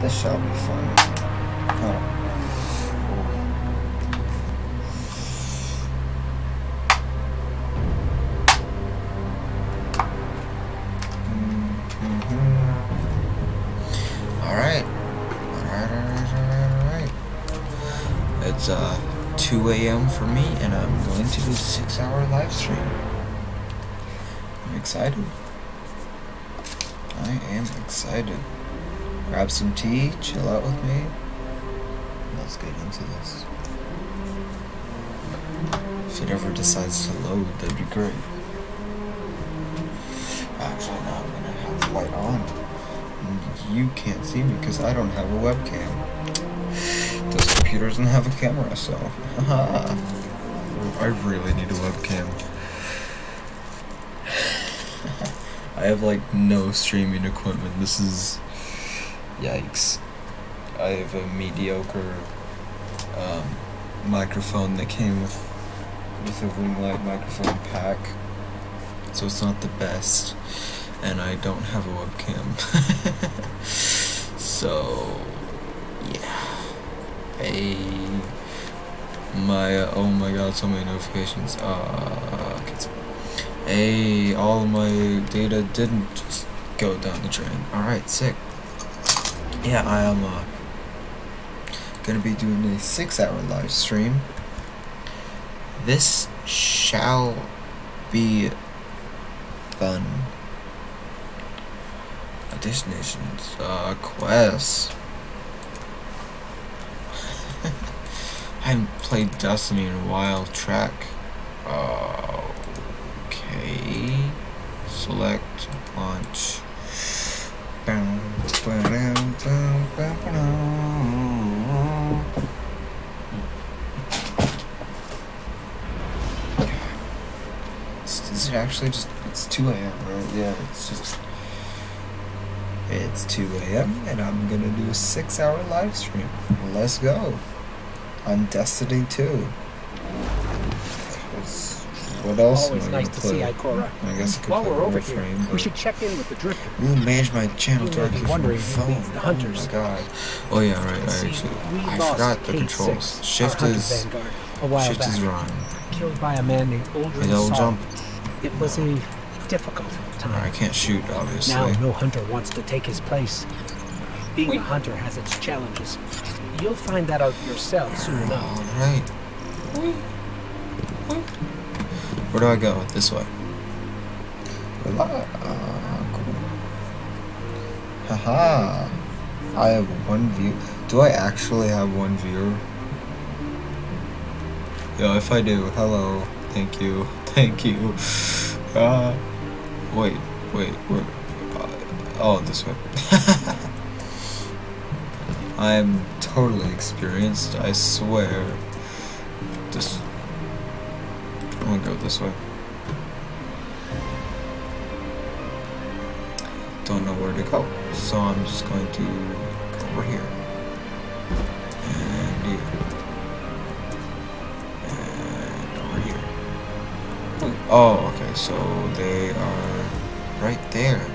This shall be fun. Oh. It's uh 2 a.m. for me and I'm going to do a 6 hour live stream. I'm excited. I am excited. Grab some tea, chill out with me. Let's get into this. If it ever decides to load, that'd be great. Actually, now I'm gonna have the light on. You can't see me because I don't have a webcam. This computer doesn't have a camera, so. I really need a webcam. I have like no streaming equipment. This is yikes. I have a mediocre um, microphone that came with with a ring light microphone pack, so it's not the best, and I don't have a webcam. so yeah, hey, my uh, oh my god, so many notifications. Uh, Hey, all my data didn't just go down the drain. Alright, sick. Yeah, I am uh, gonna be doing a six hour live stream. This shall be fun. Destinations, uh, quests. I haven't played Destiny in a while. Track. Uh, okay. Select launch. Is it actually just it's 2 a.m. right? Yeah, it's just it's 2 a.m. and I'm gonna do a six hour live stream. Let's go. On Destiny 2. What else Always am I nice gonna to see? Ikora. I guess I could While play we're over here, we should check in with the Drifter. you manage my channel You may be directly from my phone. the oh hunters. Oh my god. Oh yeah, right. I actually I forgot the controls. Shift is shift is run. killed by a man named And Aldrin it'll Saul. jump. It was a difficult time. I can't shoot obviously. Now no hunter wants to take his place. Being a hunter has its challenges. You'll find that out yourself soon enough. Alright. Where do I go? This way. Well, uh, cool. Haha. I have one view. Do I actually have one viewer? Yeah, if I do, hello. Thank you. Thank you. Uh, wait, wait, where? Uh, oh, this way. I am totally experienced, I swear. Just. I'm gonna go this way. Don't know where to go, so I'm just going to go over here. Oh, okay, so they are right there.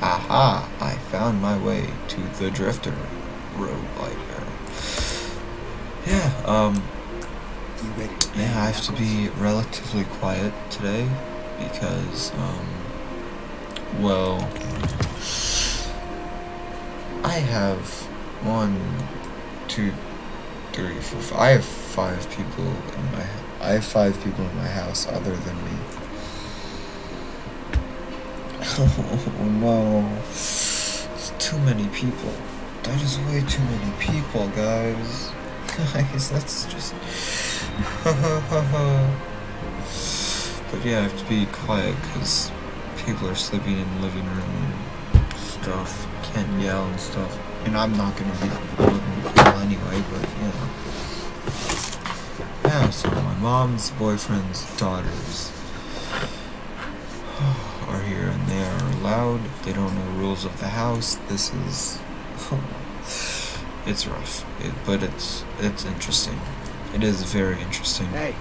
Aha! I found my way to the Drifter road. Yeah, um, yeah, I have to be relatively quiet today because, um, well, I have one, two, three, four, five. I have five people in my. I have five people in my house other than me. Oh no, it's too many people. That is way too many people, guys. Guys, that's just. but yeah, I have to be quiet because people are sleeping in the living room and stuff. Can't yell and stuff. And I'm not gonna be anyway, but you know. Yeah, so my mom's boyfriend's daughters are here and they are loud. They don't know the rules of the house. This is it's rough, it, but it's it's interesting. It is very interesting. Hey,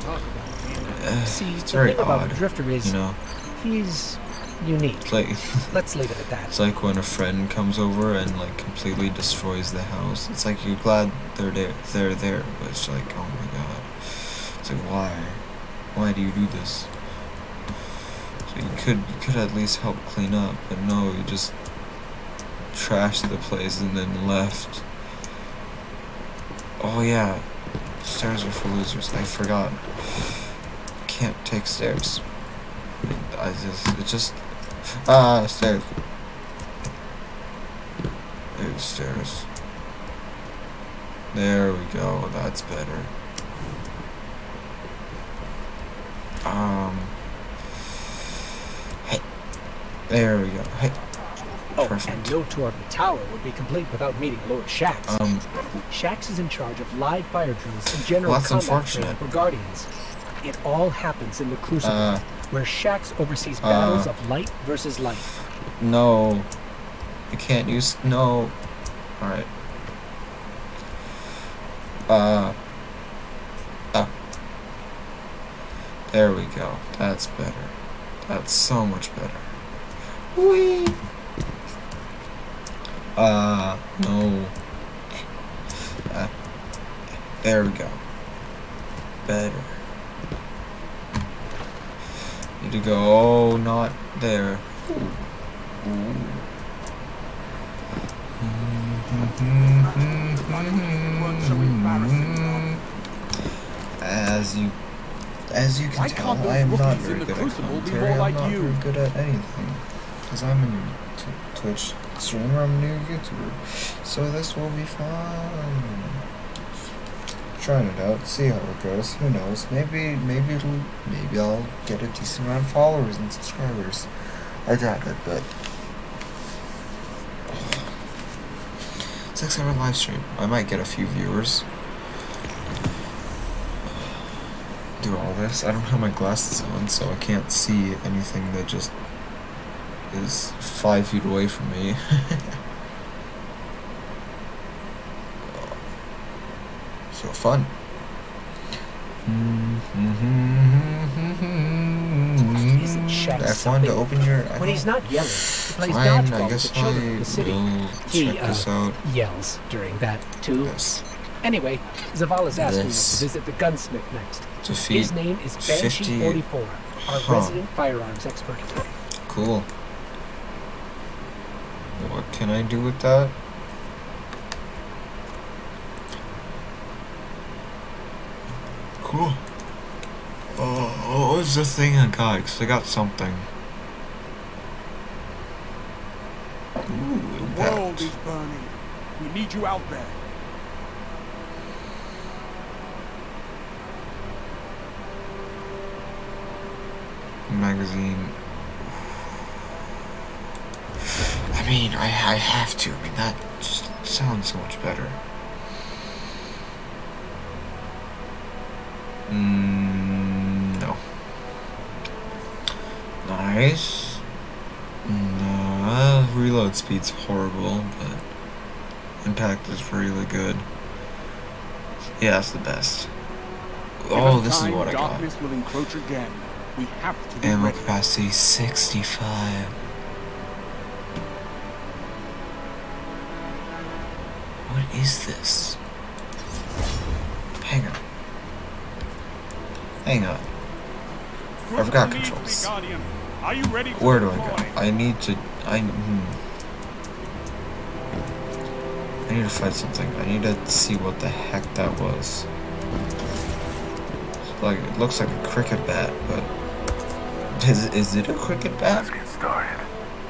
talk about it. Uh, See, it's very odd, Drifter is you know. he's unique. It's like Let's leave it at that. it's like when a friend comes over and like completely destroys the house. It's like you're glad they're there, they're there, but it's like, oh my god. It's like why, why do you do this? So you could you could at least help clean up, but no, you just trashed the place and then left. Oh yeah, stairs are for losers. I forgot. Can't take stairs. I just it just ah stairs. There's stairs. There we go. That's better. Um. Hey. There we go. Hey. Oh, Perfect. and no tour of the tower would be complete without meeting Lord Shaxx. Um. Shaxx is in charge of live fire drills and general Well, combat training for Guardians. It all happens in the Crucible, Uh. Where Shaxx oversees Uh. battles of light versus light. No. I can't use no. Alright. Uh. Uh. There we go. That's better. That's so much better. Whee! Uh, no. Uh, there we go. Better. Need to go. Oh, not there. As you, as you can Why tell, I am not very good at commentary. I'm like not you? very good at anything, because I'm a new Twitch streamer. I'm a new YouTuber, so this will be fun. Trying it out, see how it goes. Who knows? Maybe, maybe it'll, maybe I'll get a decent amount of followers and subscribers. I doubt it, but six hour live stream. I might get a few viewers. Do all this. I don't have my glasses on, so I can't see anything that just is five feet away from me. so fun. Isn't F1 to open your. When he's not yelling, he plays Fine, dodgeball I with the children the city. He, check uh, this out. Yells during that too. Yes. Anyway, Zavala's asking us to visit the gunsmith next. Defeat. His name is 50 Banshee44, our Huh. resident firearms expert. Cool. What can I do with that? Cool. Oh, what was the thing I got? Because I got something. Ooh, The world is burning. We need you out there. magazine. I mean, I, I have to. I mean, that just sounds so much better. Mm, no. Nice. No, reload speed's horrible, but impact is really good. Yeah, it's the best. Oh, this is what I got. will encroach again. We have to Ammo capacity 65. What is this? Hang on. Hang on. I forgot controls. Are you ready Where do I go? I need to. I. Hmm. I need to find something. I need to see what the heck that was. It's Like it looks like a cricket bat, but is is it a cricket bat? Let's get started.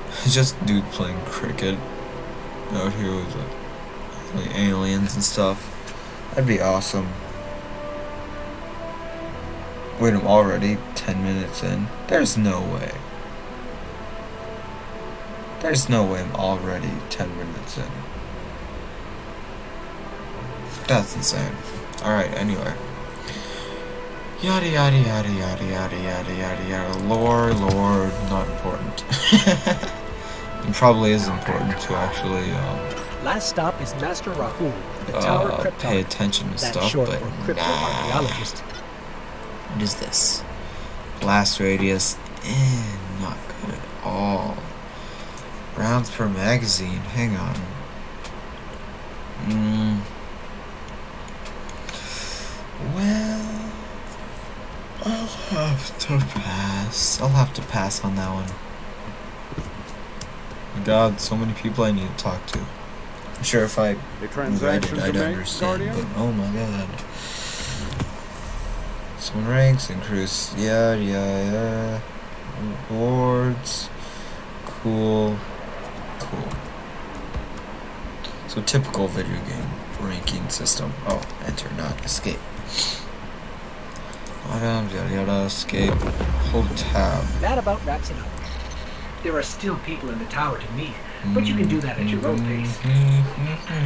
It's just dude playing cricket out here with like aliens and stuff. That'd be awesome. Wait, I'm already 10 minutes in. There's no way. There's no way I'm already 10 minutes in. That's insane. Alright, anyway. Yada yada yada yada yada yada yada yada. Lore, lore, not important. it probably is important to actually um, Last stop is Master Rahool, the tower uh, pay attention to stuff, short but for nah. What is this? Blast radius, eh, not good at all. Rounds per magazine. Hang on. Mm. Well, I'll have to pass. I'll have to pass on that one. God, so many people I need to talk to. I'm sure if I A read it, I'd understand. Guardian? But oh my God. Some ranks increase. Yeah, yeah, yeah. Rewards. Cool. Cool. So typical video game ranking system. Oh, enter, not escape. Items, yada yada, escape. Hold tab. That about wraps it up. There are still people in the tower to meet, but you can do that at your own pace.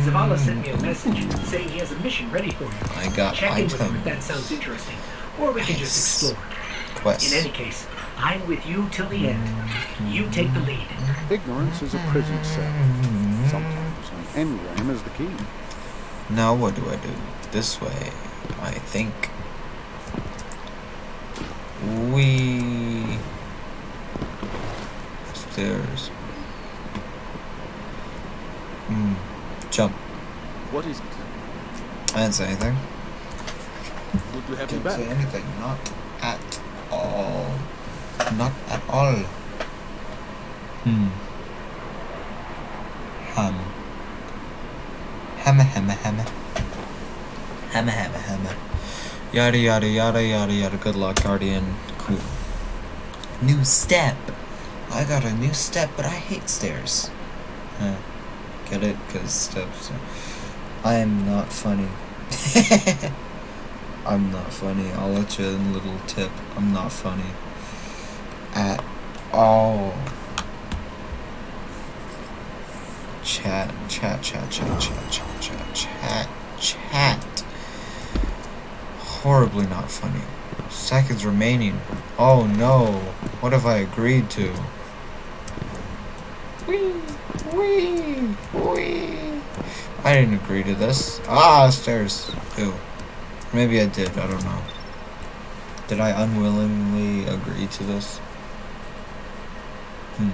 Zavala sent me a message saying he has a mission ready for you. I got Check in with him if that sounds interesting. Or we can just Nice. explore. In any case, I'm with you till the end. You take the lead. Ignorance is a prison cell. Sometimes an engram is the key. Now what do I do? This way, I think. We stairs. Hmm. Jump. What is it? I didn't say anything. Would you have Didn't back? say anything. Not at all. Not at all. Hmm. Hum. Hammer, hammer, hammer. Hammer, hammer, hammer. Yada, yada, yada, yada, yada. Good luck, Guardian. Cool. New step. I got a new step, but I hate stairs. Huh. Get it? Because steps. I am not funny. I'm not funny. I'll let you in a little tip. I'm not funny. At all. Chat, chat, chat, chat, chat, chat, chat, chat, chat. Horribly not funny. Seconds remaining. Oh no. What have I agreed to? Wee, wee, wee. I didn't agree to this. Ah, stairs. Ew. Maybe I did, I don't know. Did I unwillingly agree to this? Hmm.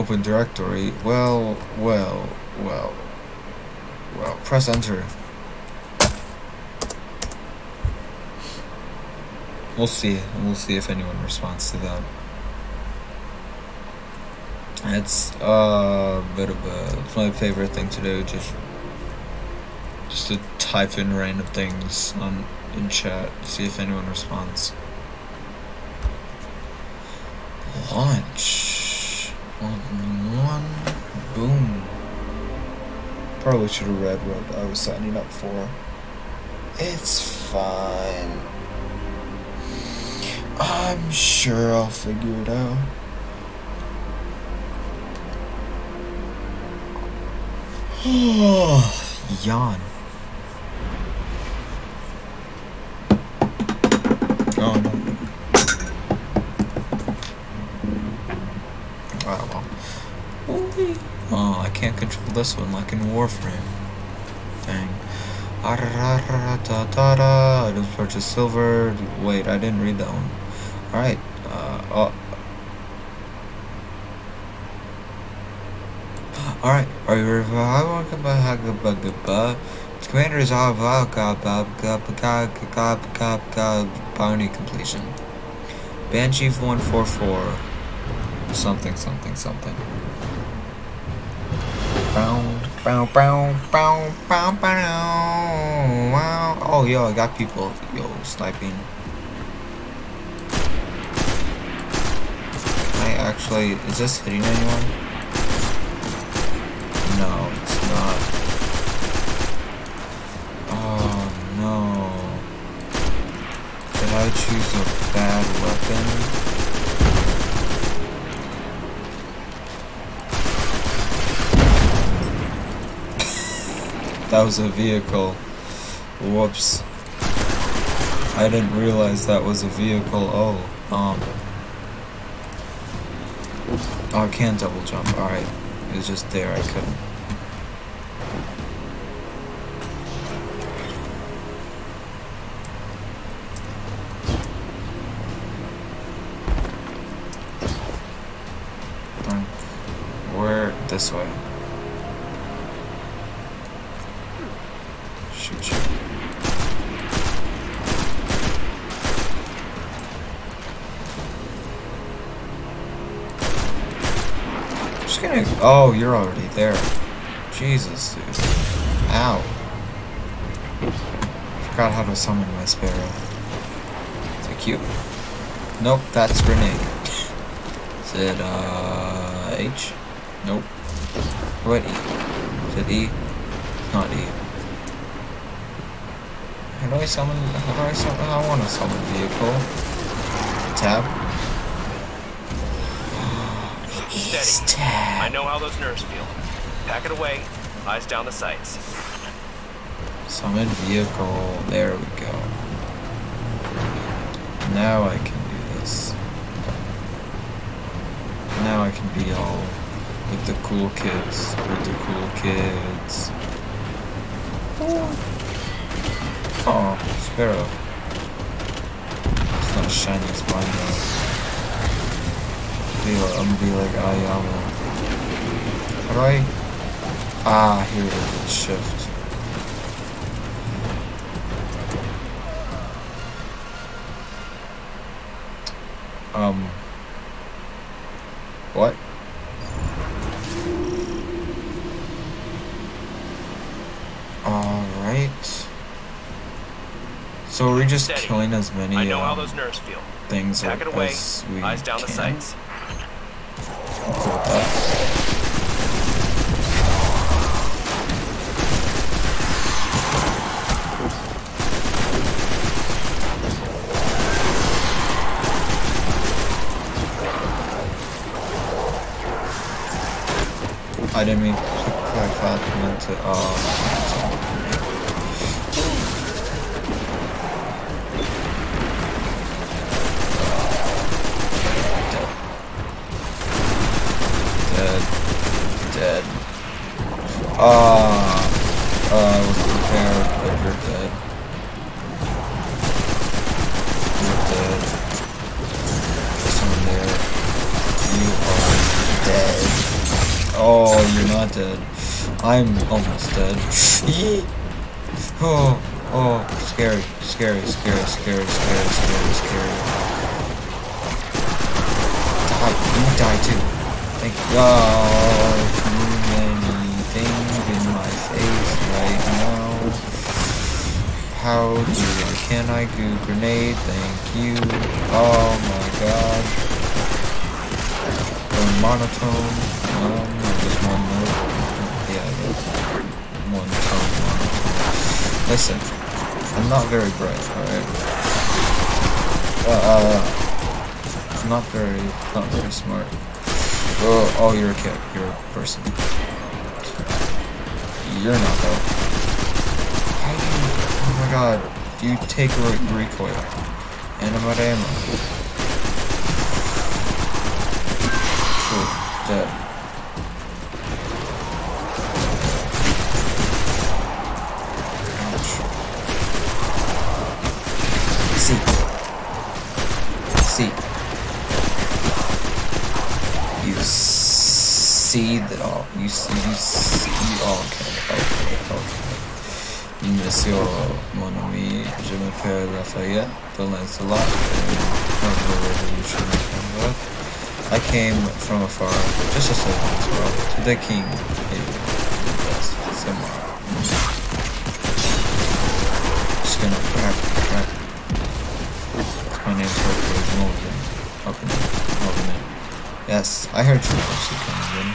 Open directory. Well, well, well. Well, press enter. We'll see. We'll see if anyone responds to that. It's uh, a bit of a. It's my favorite thing to do. Just, just to type in random things on in chat. See if anyone responds. Launch. One, one. Boom. Probably should have read what I was signing up for. It's fine. I'm sure I'll figure it out. Yawn. Oh no. Oh well. Oh, I can't control this one like in Warframe. Dang. Ah-da-da-da-da-da-da. Items purchase silver. Wait, I didn't read that one. Alright. Uh, oh. Alright, are you ready for how Commanders of bounty completion. Banshee 144. Something, something, something. Oh, yo, I got people, yo, sniping. I actually, is this hitting anyone? No, it's not. Oh no. Did I choose a bad weapon? was a vehicle. Whoops. I didn't realize that was a vehicle. Oh, um. Oh, I can double jump. Alright. It was just there. I couldn't. We're this way. Gonna. Oh, you're already there. Jesus, dude. Ow. Forgot how to summon my sparrow. Is it cute? Nope, that's grenade. Is it, uh, H? Nope. What E? Is it E? It's not E. How do I summon, how do I summon, I want to summon vehicle. Tab. Steady. I know how those nerves feel. Pack it away. Eyes down the sights. Summon vehicle. There we go. Now I can do this. Now I can be all with the cool kids. With the cool kids. Oh, Sparrow. It's not as shiny as mine though. Be like, I'm gonna be like Ayama. How do I? Ah, here it is. Shift. Um. What? Alright. So we're just killing as many I know how those nerves feel. things Pack it away. as we Eyes down can. I didn't mean to click that, I meant to, Dead. Dead. Ah. Uh, Thank you. Oh my god. Or monotone. Um, just one note. Yeah, yeah. One tone monotone. Listen, I'm not very bright, alright? Uh, uh, not very, not very smart. Oh, oh, you're a kid. You're a person. You're not though. Oh my god. Do you take re recoil? Animate ammo. Lafayette de Lancelot, and the Revolution I came from afar, just I once were, to the king. Somewhere. Just gonna. My name's. Open it. Open it. Yes, I heard you actually coming in.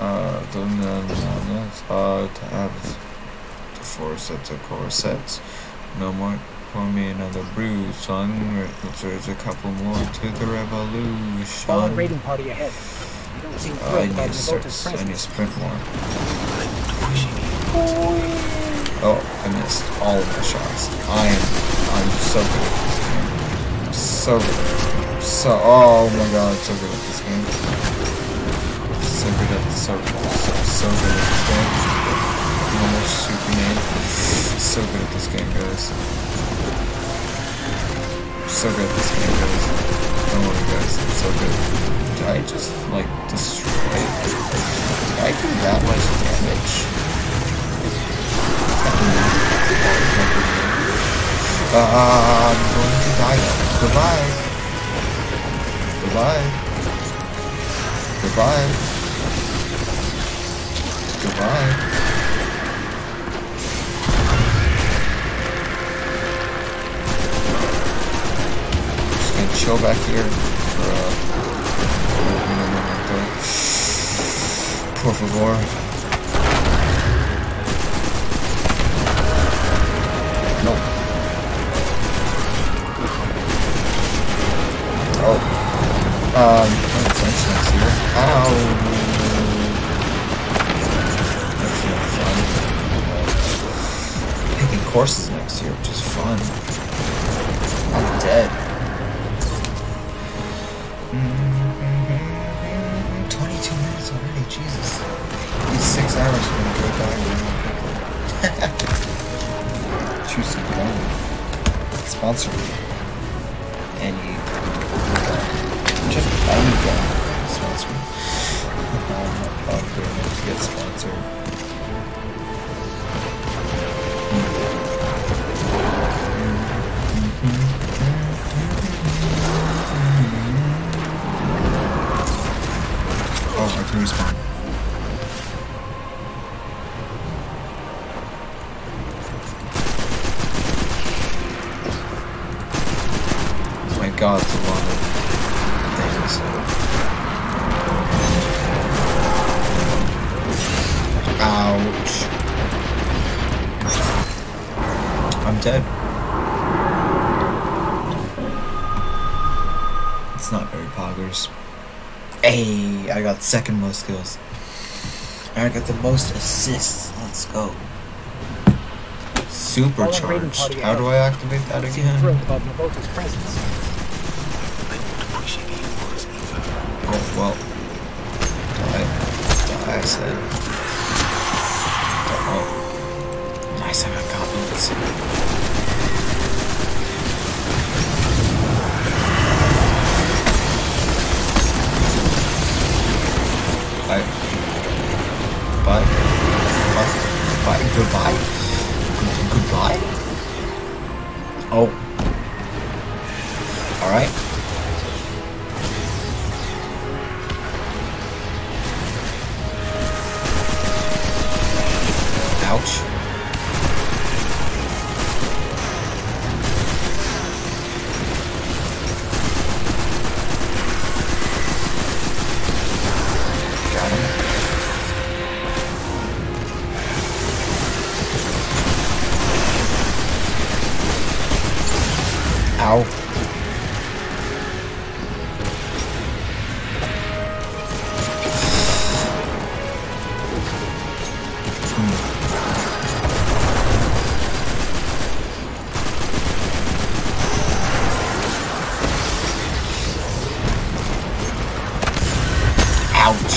Uh, the, no, no, no, it's hard to have the four sets of core sets. No more, pour me another brew, son. There's a couple more to the revolution. Raiding party ahead. You don't seem Uh, I need by start, Revolta's I need to sprint more. Oh, I missed all of my shots. I am, I'm so good at this game. I'm so good at this game. So, oh my god, I'm so good at this game. So good at, so, so, so good at this game. I'm almost grenade. So good at this game, guys. So good at this game, guys. Don't worry, guys. I'm so good. Did I just like destroy? Did I do that much damage? Uh, I'm going to die. Goodbye. Goodbye. Goodbye. Goodbye. Gonna chill back here for uh, Por favor. Oh. Um, attention's here. Ow. That's. Picking courses next year, which is fun. I'm dead. These six hours go. Choose some gun. Sponsor me. Any just any dead. It's not very poggers. Hey, I got second most kills. I got the most assists. Let's go. Supercharged. How do I activate that again? Oh, well. Die. Die, I said.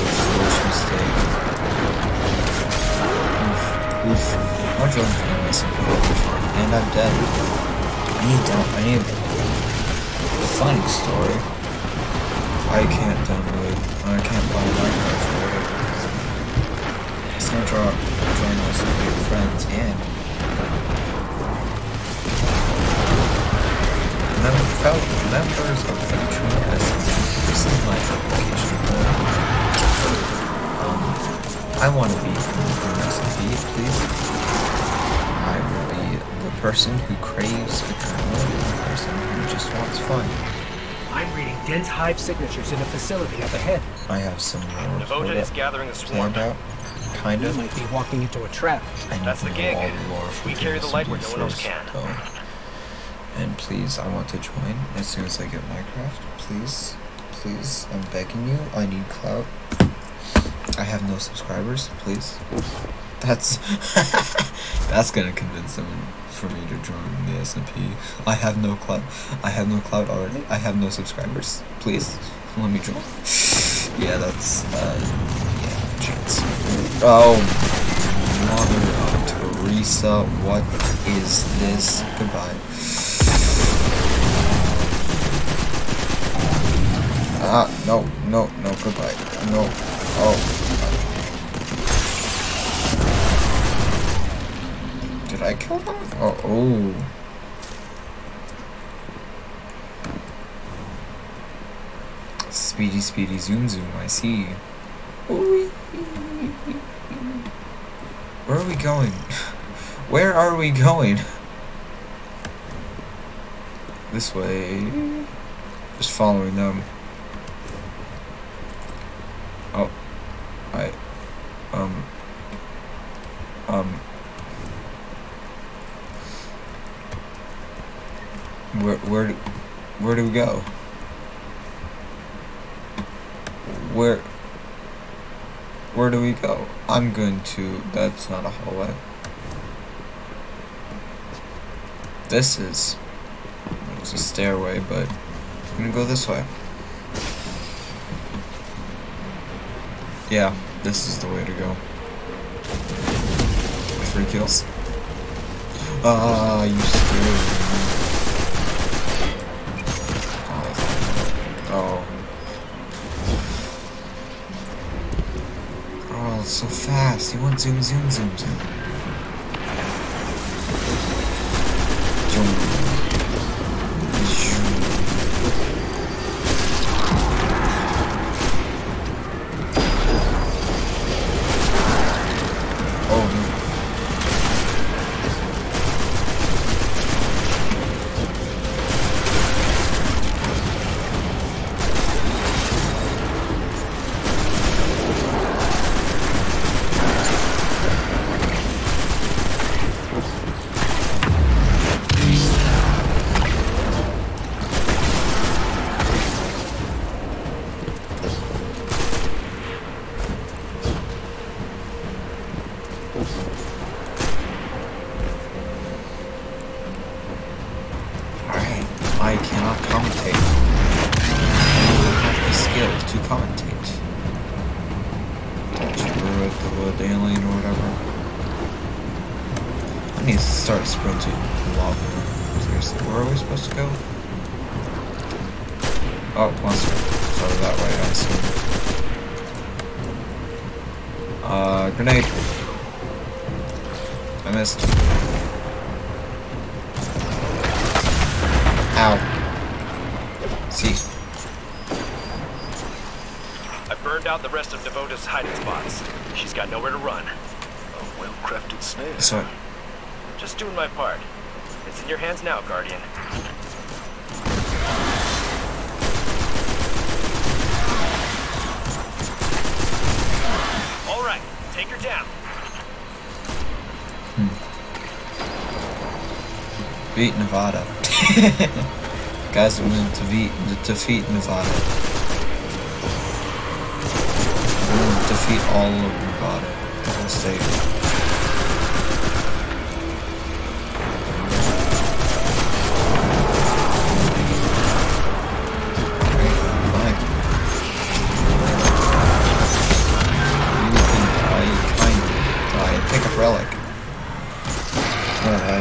huge mistake. Oof, oof. How much longer can I And I'm dead. I need help. I need a funny story. I can't download. I can't buy Minecraft for it. It's gonna draw join us with your friends and. Mem members of Patreon essence. this is my application. I want to be in the SMP, please. I will be the person who craves adrenaline, the person who just wants fun. I'm reading dense hive signatures in a facility up ahead. I have some more Devota is gathering a swarm. planned out, kind You of. might be walking into a trap. I That's the gig. all the lore We carry the light where no one else can. though. And please, I want to join as soon as I get Minecraft. Please, please, I'm begging you. I need clout. I have no subscribers. Please. That's that's gonna convince them for me to join the SMP. I have no clout. I have no clout already. I have no subscribers. Please, let me join. Yeah, that's uh, yeah, chance. Oh, mother of Teresa, what is this? Goodbye. Ah, no, no, no, goodbye. No. Oh. Did I kill them? Oh, oh. Speedy, speedy, zoom, zoom, I see. Where are we going? Where are we going? This way. Just following them. Oh. I. Um. Um. Where, where, do, where do go? Where, where do we go? I'm going to, that's not a hallway. This is, it's a stairway, but I'm gonna go this way. Yeah, this is the way to go. Three kills. Ah, you scared me. So fast. You want zoom, zoom, zoom, zoom. Zoom. Your hands now, Guardian. All right, take her down. Hmm. Beat Nevada. Guys, I'm going to defeat, defeat Nevada. To defeat all of Nevada. State. Pick up relic.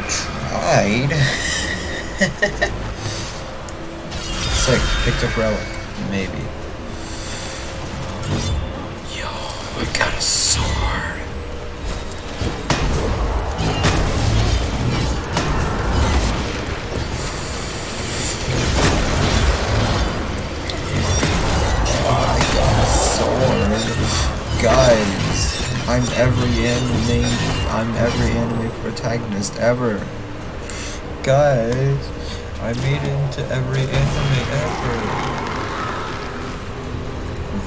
tried. Sick, picked up relic. Maybe. Yo, I got a sword. I got a sword. Guys, I'm every anime I'm every anime protagonist ever. Guys, I made into every anime ever.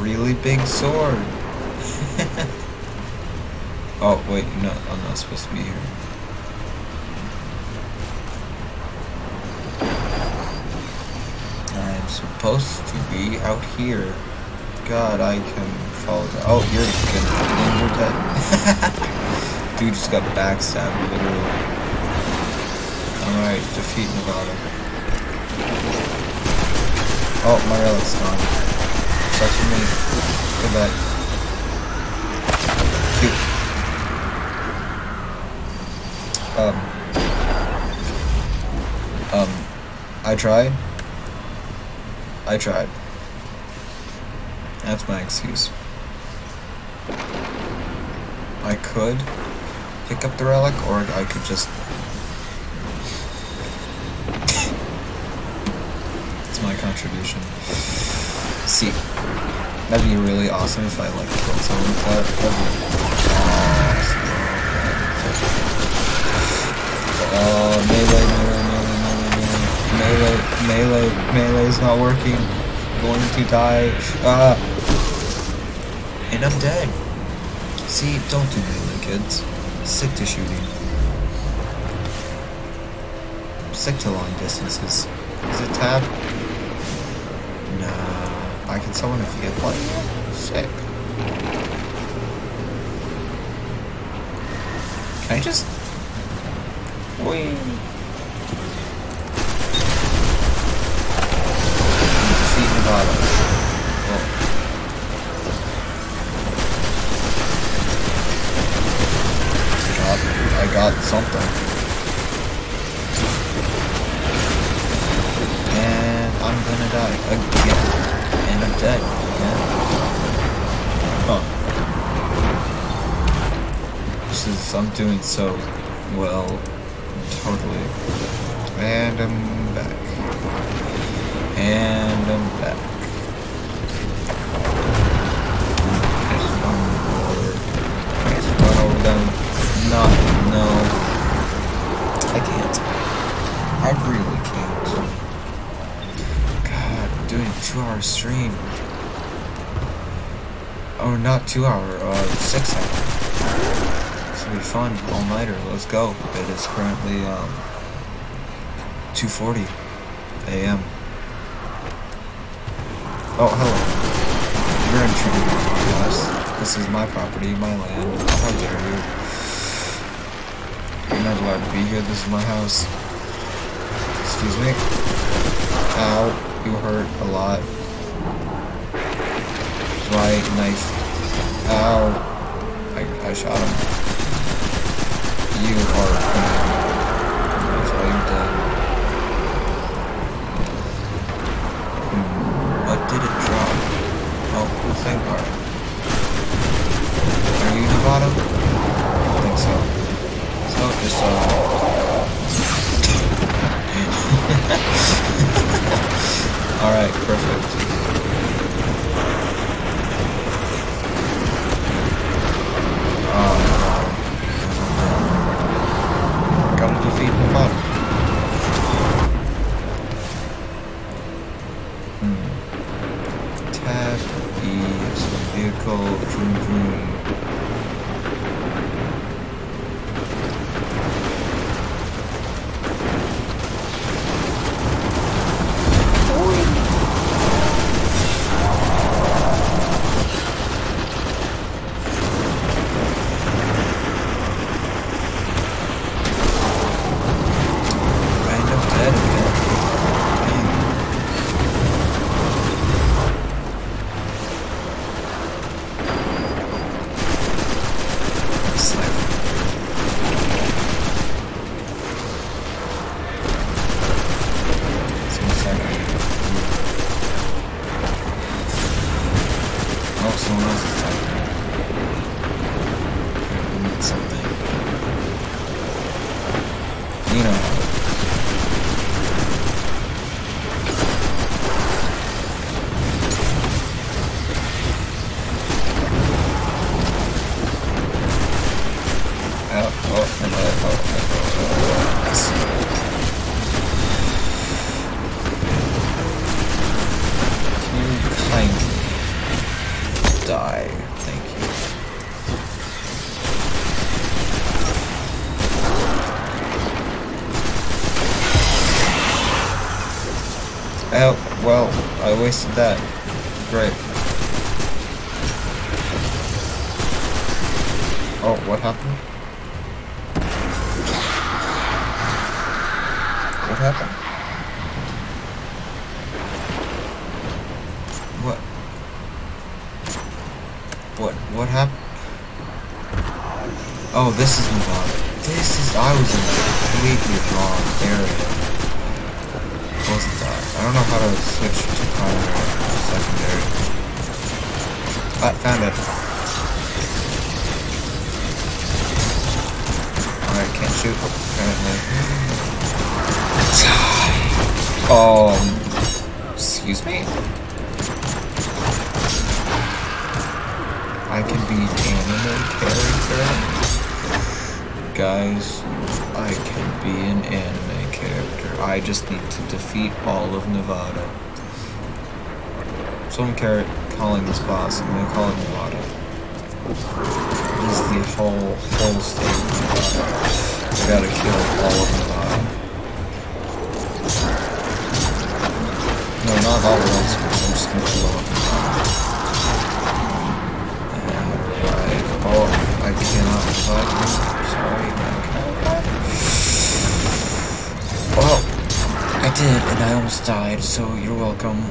Really big sword. oh wait, no, I'm not supposed to be here. I'm supposed to be out here. God, I can follow the- Oh, you're gonna you're dead. Dude just got backstabbed, literally. Alright, defeat Nevada. Oh, my relic's gone. Sucks for me. Goodbye. Cute. Um. Um. I tried. I tried. That's my excuse. I could pick up the relic, or I could just. it's my contribution. See, that'd be really awesome if I like killed someone with that. That'd be awesome. Oh, melee, melee, melee, melee, melee, melee, melee is not working. Going to die. Ah. And I'm dead. See, don't do melee, kids. Sick to shooting. Sick to long distances. Is it tab? Nah. I can summon a vehicle. Sick. Can I just... Wait. Something. And I'm gonna die again. And I'm dead again. Huh. This is, I'm doing so well. Totally. And I'm back. And I'm back. One over them. Not, no. I can't. I really can't. God, I'm doing a two hour stream. Oh, not two hour, uh, six hour. This will be fun. All nighter. Let's go. It is currently, um, 2.40 a.m. Oh, hello. You're my house. This is my property, my land. How dare you? You're not allowed to be here. This is my house. Excuse me. Ow. You hurt a lot. My nice. Ow. I, I shot him. You are That's why you're dead. Hmm. What did it drop? Oh, the thing part. Are you Nevada? I think so. So just uh Alright, perfect. Wasted that. Great. Oh, what happened? What happened? What? What? What happened? Oh, this is Guys, I can be an anime character. I just need to defeat all of Nevada. So I'm calling this boss, I'm gonna call it Nevada. Is the whole, whole state of. I gotta kill all of Nevada. No, not all once, because I'm just gonna kill all of Nevada. And, oh, I cannot fight. Well, I did, and I almost died, so you're welcome.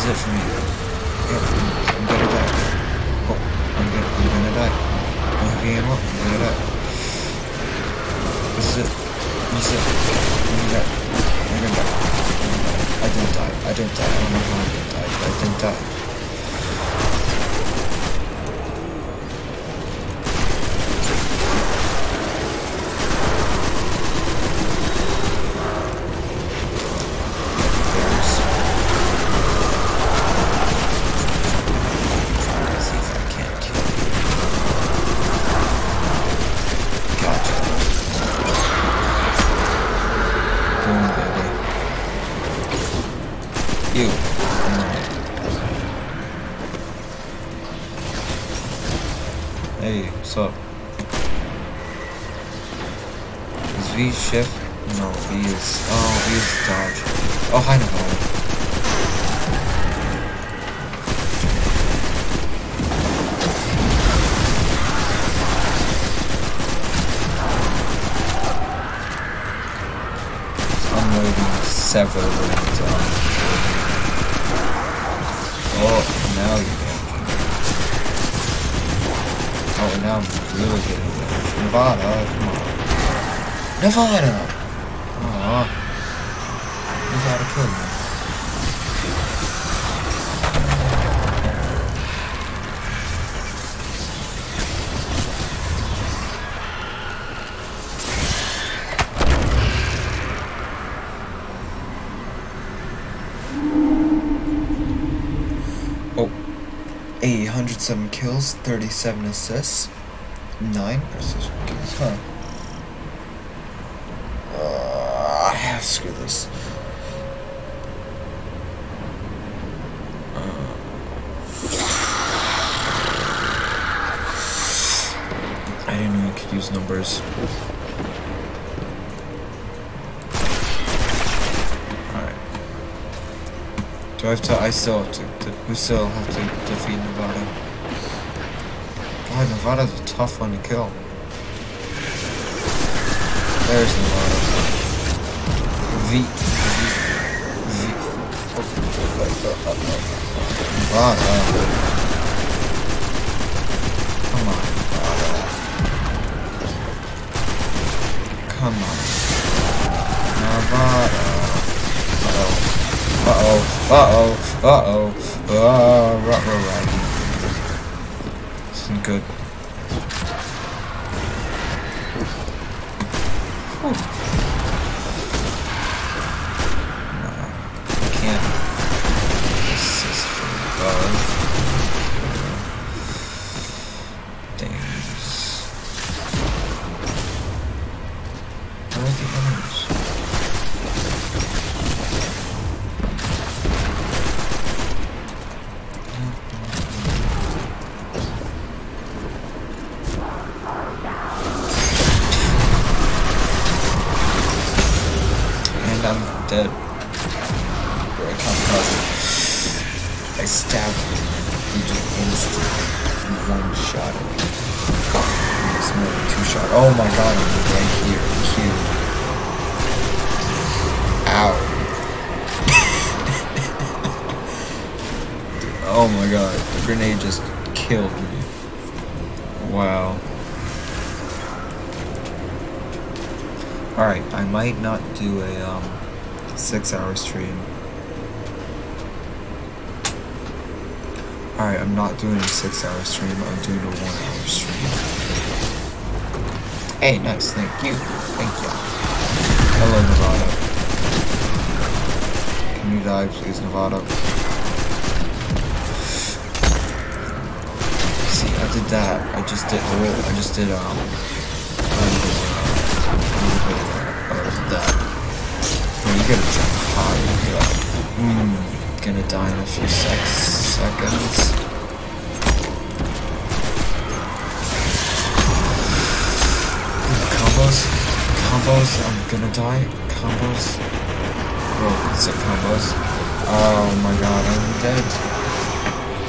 Is it. This is it for me. Yeah, I'm, I'm gonna die. Oh, I'm gonna, I'm gonna die. I'm having ammo. I'm gonna die. This is it. This is it. I'm gonna die. I'm gonna die. I'm gonna die. I didn't die. I didn't die. I don't know how I didn't die, but I didn't die. Nevada! Aw. Nevada killed me. Oh. A 107 kills, 37 assists, 9 precision kills, huh? Uh, screw this. Uh, I didn't know I could use numbers. Alright. Do I have to, I still have to, to we still have to defeat Nevada. God, Nevada's a tough one to kill. There's Nevada. V. V. Nevada. Come on, Nevada. Come on. Nevada. Uh-oh. Uh-oh. Uh-oh. Uh-oh. Uh, dead. Or I. I stabbed him. He just instantly one shot more than two shot. Oh my god, I'm right here. Q. Ow. oh my god, the grenade just killed me. Wow. Alright, I might not do a um, six hour stream. Alright, I'm not doing a six hour stream, I'm doing a one hour stream. Hey, nice, thank you. Thank you. Hello, Nevada. Can you die, please, Nevada? See, I did that. I just did, I just did, um, mm, gonna die in a few sec seconds. Combos, combos. I'm gonna die. Combos. Bro, it's a combos. Oh my god, I'm dead.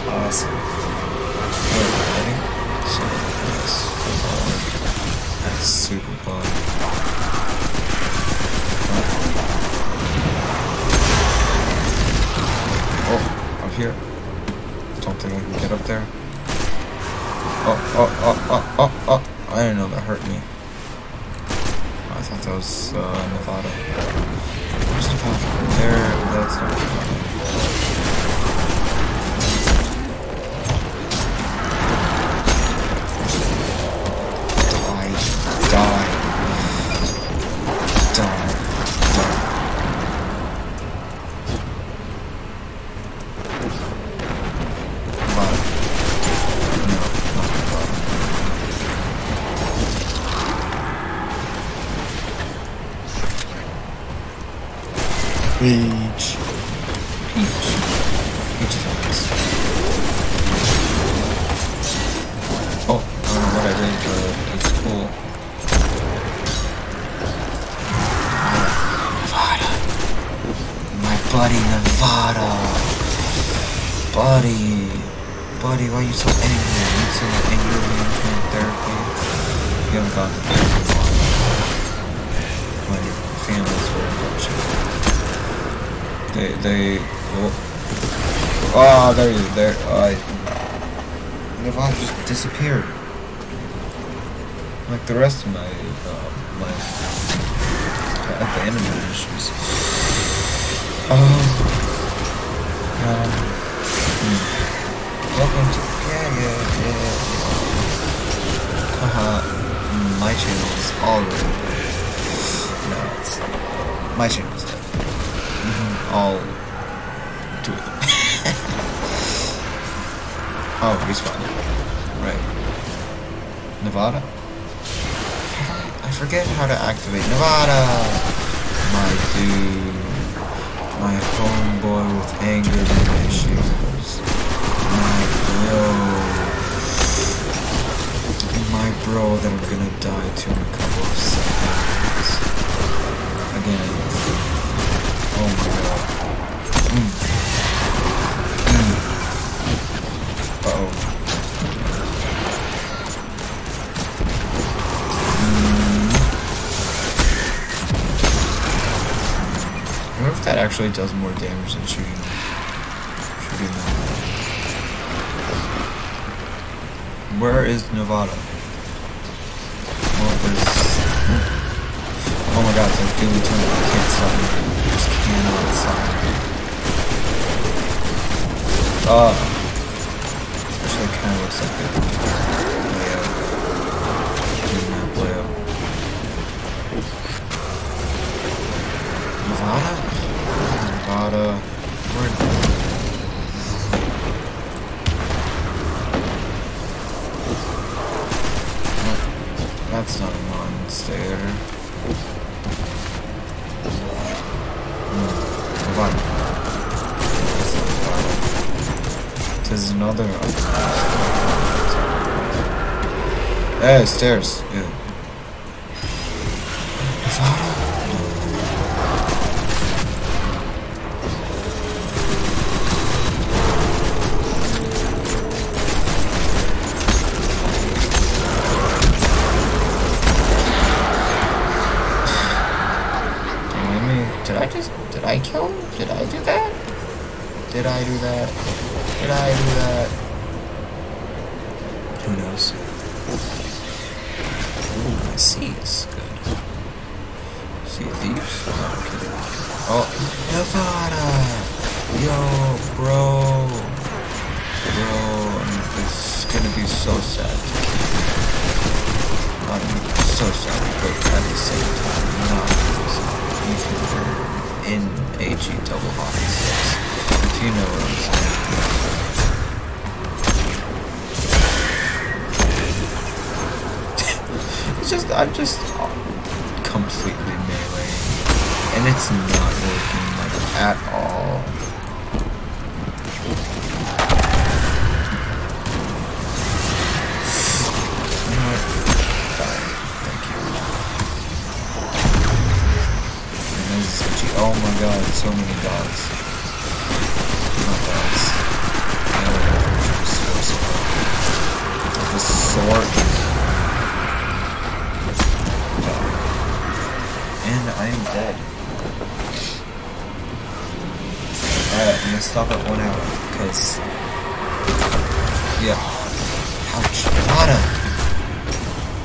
Awesome. Wait, ready? So, yes. That's super fun. Don't think I can get up there. Oh, oh, oh, oh, oh, oh. I didn't know that hurt me. I thought that was uh, Nevada. There, that's not Nevada. Mhm, I'll do it. Oh, respawn. Right. Nevada? I forget how to activate Nevada! My dude. My homeboy with anger issues. My bro. My bro that I'm gonna die to in a couple of seconds. Again. That actually does more damage than shooting. Shooting. Where is Nevada? Oh like I can't stop me. I just cannot stop me. Ah. Actually, kind of looks like? Nevada. Where? That's not a monster. Hey, stairs. Yeah. Did I just, did I kill him? Did I do that? Did I do that? Did I do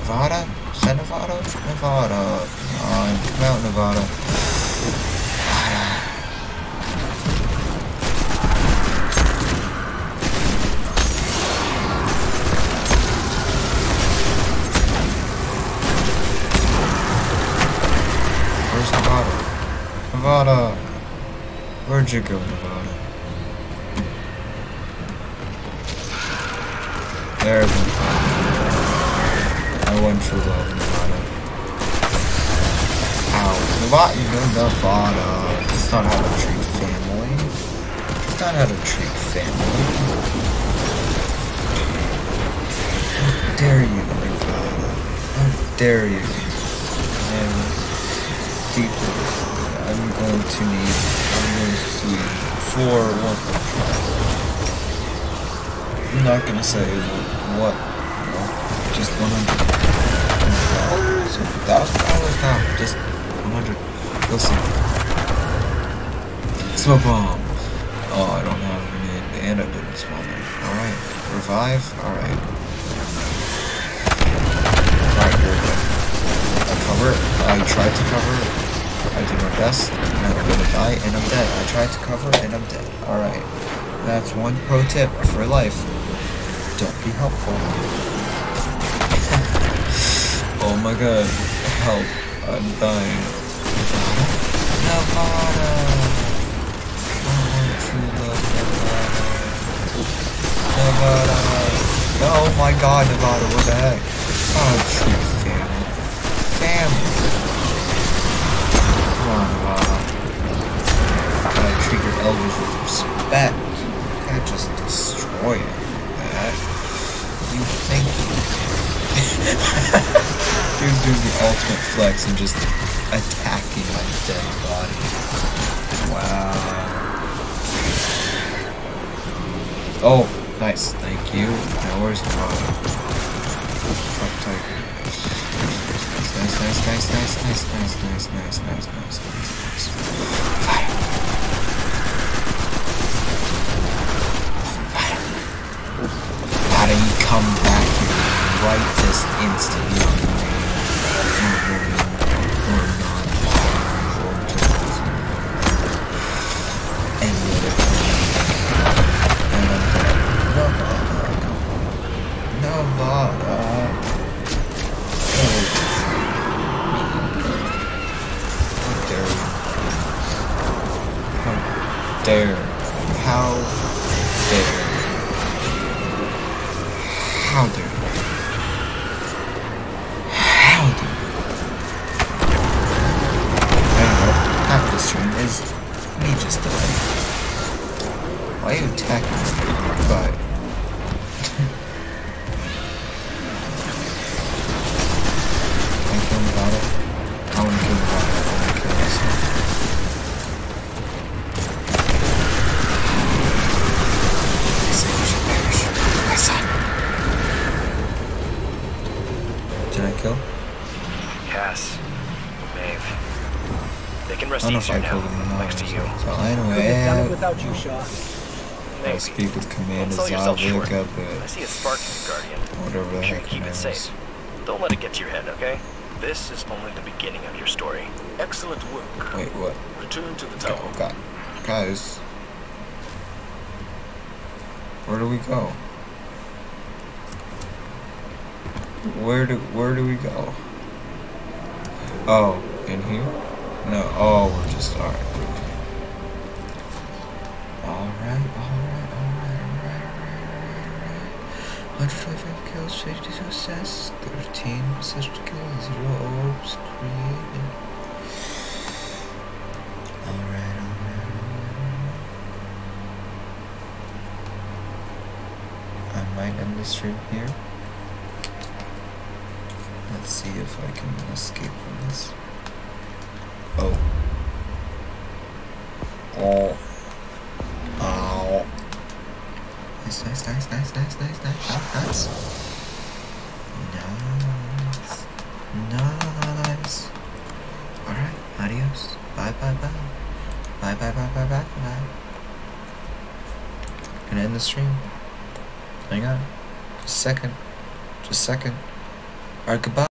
Nevada? Is that Nevada? Nevada. Uh, Come out, Nevada. Nevada. Where's Nevada? Nevada! Where'd you go, Nevada? There's For love, Nevada. Ow. Nevada, you know, Nevada. That's not how to treat family. That's not how to treat family. How dare you, Nevada? How dare you? And deeply, I'm going to need, I'm going to see for one. I'm not gonna say what, no, just 100 dollars, thousand dollars, no, just 100. Listen, smoke bomb. Oh, I don't have a grenade, and I didn't spawn there. All right, revive. All right. Alright, here we go. I cover. I tried to cover. I did my best, and I'm gonna die, and I'm dead. I tried to cover and I'm dead. Alright. That's one pro tip for life. Don't be helpful. Oh my god. Help. I'm dying. Nevada! Nevada. Oh my god, Nevada, what the heck? Oh, true family. Family. Come on, Nevada. Gotta treat your elders with respect. You can't just destroy it like. You think Dude's doing the ultimate flex and just attacking my dead body. Wow. Oh, nice. Thank you. Now where's the bottom? Up tight. Nice, nice, nice, nice, nice, nice, nice, nice, nice, nice, nice, nice. Fire. Fire. Do you come back right this instant? I now, killed him or not. to you. So Couldn't have done it anyway, without you, Shaw. I'll speak with Commander Don't sell yourself short. Zavala up I see a spark in the Guardian. whatever the Make sure you heck keep her it safe. Don't let it get to your head, okay? This is only the beginning of your story. Excellent work. Wait, what? Return to the tower. Oh, tower. God. Guys. Where do we go? Where do where do we go? Oh, in here? No. Oh, we're just alright. Alright, alright, alright, alright, alright, alright. 125 kills, 52 assists, 13 assist kills, 0 orbs created. Alright, alright, alright. I might end the stream here. Let's see if I can escape from this. Oh. Oh. Oh. Nice, nice, nice, nice, nice, nice, nice, nice. Nice. Nice. Alright, adios. Bye, bye, bye. Bye, bye, bye, bye, bye, bye. Gonna end the stream. Hang on. Just a second. Just a second. Alright, goodbye.